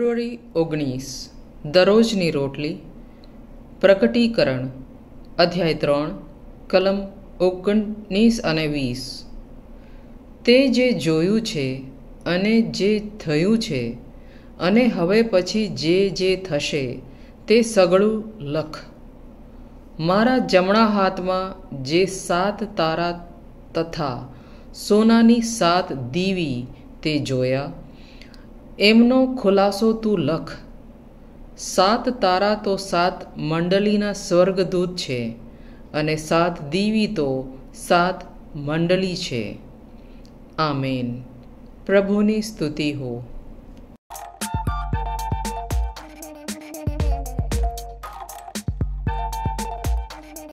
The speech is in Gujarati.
ફેબ્રુઆરી ઓગણીસ, દરરોજની રોટલી, પ્રકટીકરણ, અધ્યાય ત્રણ, કલમ ઓગણીસ અને વીસ. તે જે જોયું છે અને જે થયું છે અને હવે પછી જે જે થશે તે સગળું લખ. મારા જમણા હાથમાં જે સાત તારા તથા સોનાની સાત દીવી તે જોયા એમનો ખુલાસો તું લખ. સાત તારા તો સાત મંડળીના સ્વર્ગદૂત છે અને સાત દીવી તો સાત મંડળી છે. આમેન. પ્રભુની સ્તુતિ હો.